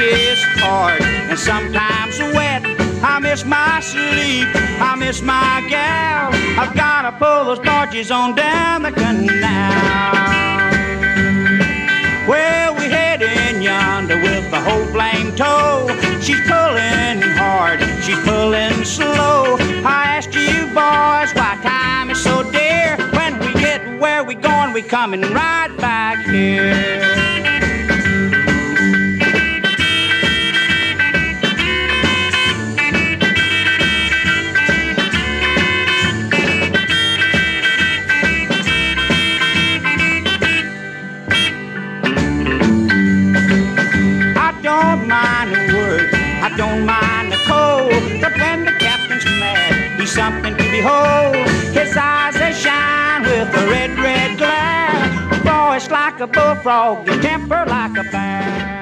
is hard and sometimes wet. I miss my sleep, I miss my gal. I've gotta pull those barges on down the canal. Well, we heading yonder with the whole blame tow. She's pulling hard, she's pulling slow. I asked you boys why time is so dear. When we get where we going, we coming right back here. Mind the work, I don't mind the cold. But when the captain's mad, he's something to behold. His eyes they shine with a red, red glare. Voice like a bullfrog, his temper like a bear.